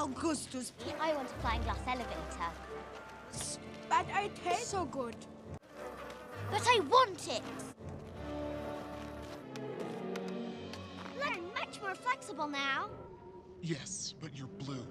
I want a flying glass elevator. But it tastes so good. But I want it! Look, much more flexible now. Yes, but you're blue.